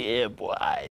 Yeah, boy.